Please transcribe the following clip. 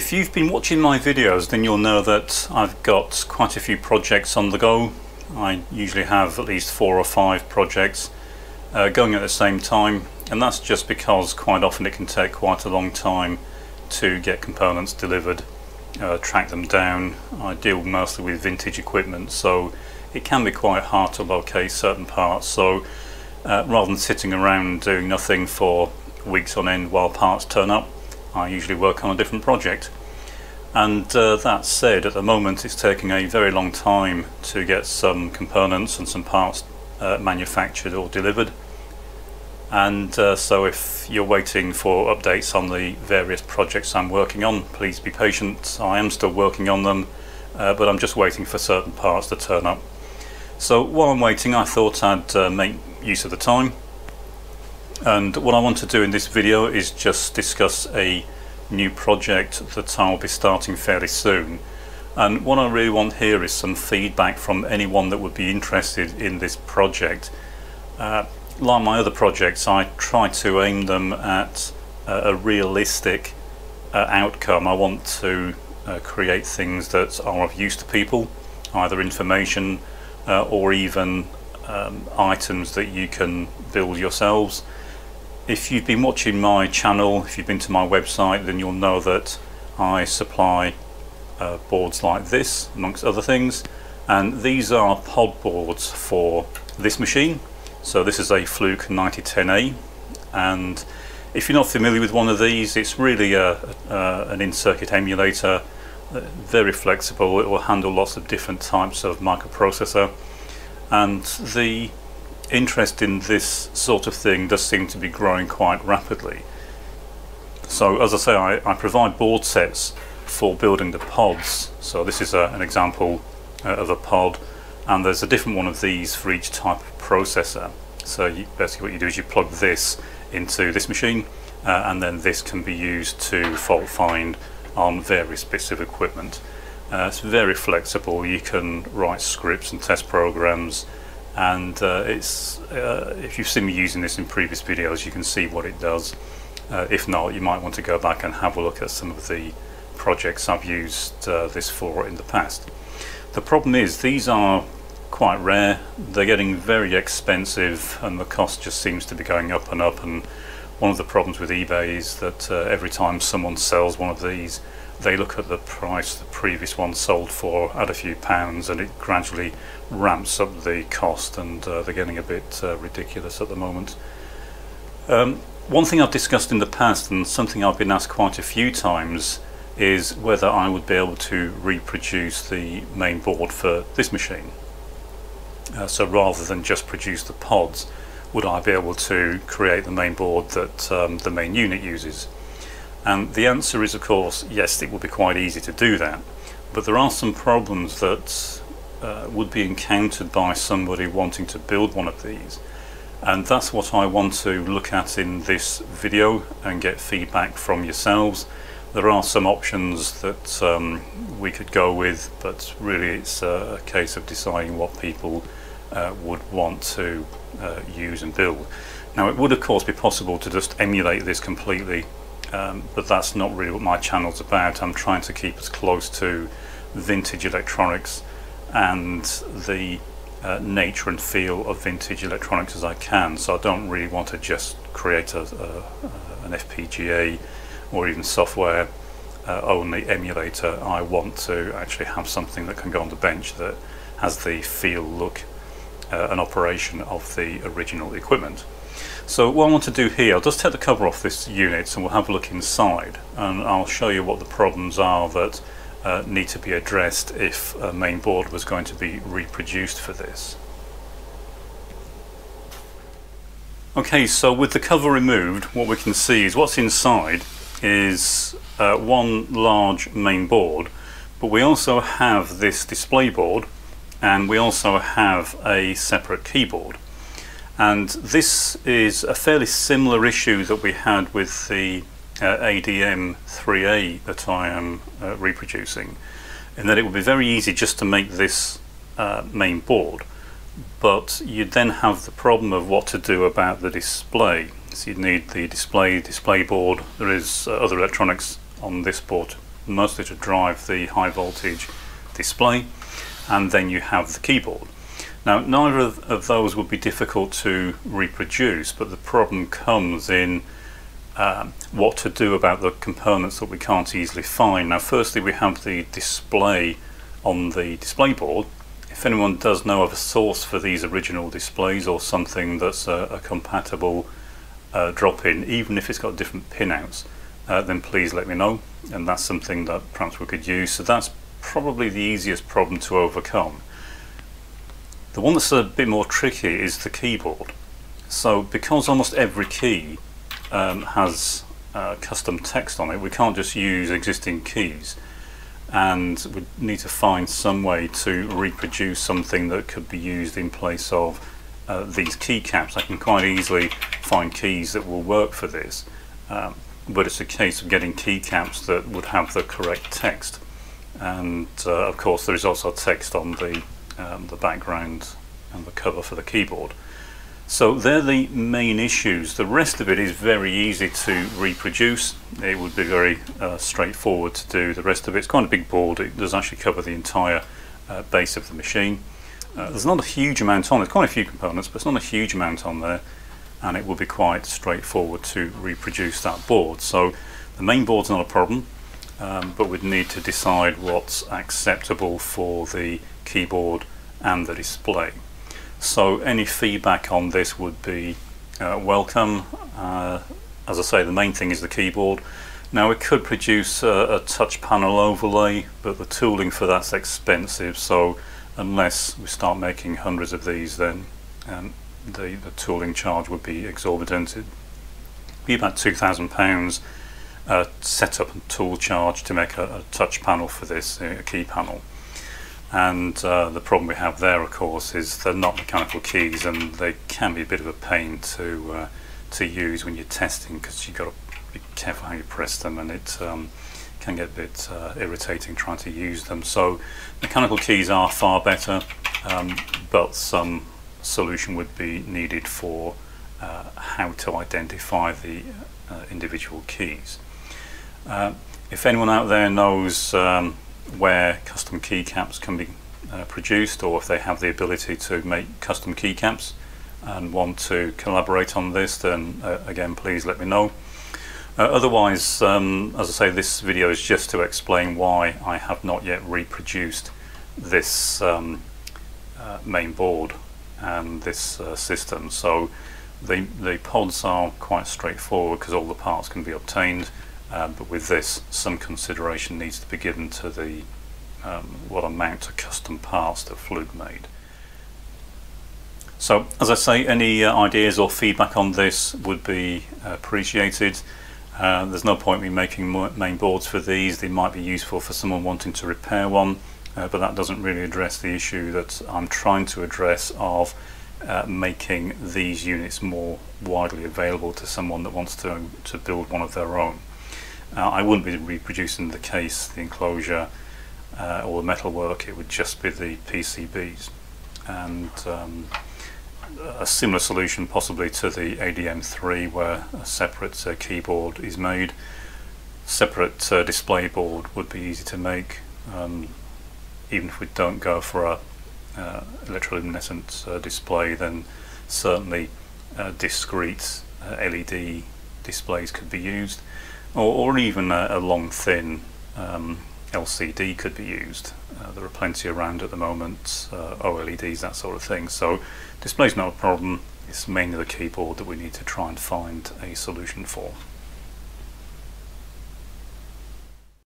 If you've been watching my videos then you'll know that I've got quite a few projects on the go. I usually have at least four or five projects uh, going at the same time and that's just because quite often it can take quite a long time to get components delivered, uh, track them down. I deal mostly with vintage equipment so it can be quite hard to locate certain parts so uh, rather than sitting around doing nothing for weeks on end while parts turn up I usually work on a different project. And uh, that said, at the moment it's taking a very long time to get some components and some parts uh, manufactured or delivered. And uh, so if you're waiting for updates on the various projects I'm working on, please be patient. I am still working on them, uh, but I'm just waiting for certain parts to turn up. So while I'm waiting, I thought I'd uh, make use of the time and what I want to do in this video is just discuss a new project that I'll be starting fairly soon and what I really want here is some feedback from anyone that would be interested in this project. Uh, like my other projects I try to aim them at uh, a realistic uh, outcome. I want to uh, create things that are of use to people, either information uh, or even um, items that you can build yourselves. If you've been watching my channel, if you've been to my website, then you'll know that I supply uh, boards like this, amongst other things. And these are pod boards for this machine. So this is a Fluke 9010A. And if you're not familiar with one of these, it's really a, a, an in-circuit emulator, very flexible. It will handle lots of different types of microprocessor. And the interest in this sort of thing does seem to be growing quite rapidly. So as I say, I, I provide board sets for building the pods. So this is a, an example uh, of a pod and there's a different one of these for each type of processor. So you, basically what you do is you plug this into this machine uh, and then this can be used to fault find on various bits of equipment. Uh, it's very flexible, you can write scripts and test programs and uh, it's uh, if you've seen me using this in previous videos you can see what it does. Uh, if not you might want to go back and have a look at some of the projects I've used uh, this for in the past. The problem is these are quite rare, they're getting very expensive and the cost just seems to be going up and up. And one of the problems with eBay is that uh, every time someone sells one of these they look at the price the previous one sold for at a few pounds and it gradually ramps up the cost and uh, they're getting a bit uh, ridiculous at the moment. Um, one thing I've discussed in the past and something I've been asked quite a few times is whether I would be able to reproduce the main board for this machine. Uh, so rather than just produce the pods, would I be able to create the main board that um, the main unit uses? And the answer is, of course, yes, it would be quite easy to do that. But there are some problems that uh, would be encountered by somebody wanting to build one of these. And that's what I want to look at in this video and get feedback from yourselves. There are some options that um, we could go with, but really it's a, case of deciding what people uh, would want to uh, use and build. Now it would of course be possible to just emulate this completely um, but that's not really what my channel's about. I'm trying to keep as close to vintage electronics and the uh, nature and feel of vintage electronics as I can. So I don't really want to just create a, a, an FPGA or even software uh, only emulator. I want to actually have something that can go on the bench that has the feel, look uh, and operation of the original equipment. So what I want to do here, I'll just take the cover off this unit and we'll have a look inside and I'll show you what the problems are that uh, need to be addressed if a main board was going to be reproduced for this. Okay, so with the cover removed, what we can see is what's inside is uh, one large main board, but we also have this display board and we also have a separate keyboard. And this is a fairly similar issue that we had with the uh, ADM 3A that I am uh, reproducing, in that it would be very easy just to make this uh, main board, but you'd then have the problem of what to do about the display. So you'd need the display, display board, there is uh, other electronics on this board mostly to drive the high voltage display and then you have the keyboard. Now neither of those would be difficult to reproduce but the problem comes in um, what to do about the components that we can't easily find. Now firstly we have the display on the display board. If anyone does know of a source for these original displays or something that's a, a compatible uh, drop-in, even if it's got different pinouts, uh, then please let me know and that's something that perhaps we could use. So that's probably the easiest problem to overcome. The one that's a bit more tricky is the keyboard. So because almost every key um, has uh, custom text on it, we can't just use existing keys and we need to find some way to reproduce something that could be used in place of uh, these keycaps. I can quite easily find keys that will work for this, um, but it's a case of getting keycaps that would have the correct text. And uh, of course there is also text on the, um, the background and the cover for the keyboard. So they're the main issues. The rest of it is very easy to reproduce. It would be very uh, straightforward to do the rest of it. It's quite a big board. It does actually cover the entire uh, base of the machine. Uh, there's not a huge amount on There's quite a few components, but it's not a huge amount on there. And it will be quite straightforward to reproduce that board. So the main board's not a problem, um, but would need to decide what's acceptable for the keyboard and the display. So any feedback on this would be uh, welcome. Uh, as I say, the main thing is the keyboard. Now it could produce a, a touch panel overlay, but the tooling for that's expensive, so unless we start making hundreds of these, then um, the, the tooling charge would be exorbitant. It'd be about £2,000 set up a tool charge to make a, a, touch panel for this, a key panel. And uh, the problem we have there, of course, is they're not mechanical keys and they can be a bit of a pain to uh, to use when you're testing because you've got to be careful how you press them and it um, can get a bit uh, irritating trying to use them. So mechanical keys are far better, um, but some solution would be needed for uh, how to identify the uh, individual keys. Uh, if anyone out there knows um, where custom keycaps can be uh, produced or if they have the ability to make custom keycaps and want to collaborate on this then uh, again please let me know. Uh, otherwise um, as I say this video is just to explain why I have not yet reproduced this um, uh, main board and this system so the, the pods are quite straightforward because all the parts can be obtained um, but with this, some consideration needs to be given to the um, what amount of custom parts that Fluke made. So, as I say, any uh, ideas or feedback on this would be appreciated. Uh, there's no point in making main boards for these. They might be useful for someone wanting to repair one, uh, but that doesn't really address the issue that I'm trying to address of uh, making these units more widely available to someone that wants to, to build one of their own. Uh, I wouldn't be reproducing the case, the enclosure, uh, or the metalwork, it would just be the PCBs. And um, a similar solution possibly to the ADM3 where a separate uh, keyboard is made. Separate uh, display board would be easy to make, um, even if we don't go for a uh, electroluminescent uh, display then certainly discrete LED displays could be used or, or even a, a, long thin um, LCD could be used. Uh, there are plenty around at the moment, uh, OLEDs, that sort of thing. So display's not a problem, it's mainly the keyboard that we need to try and find a solution for.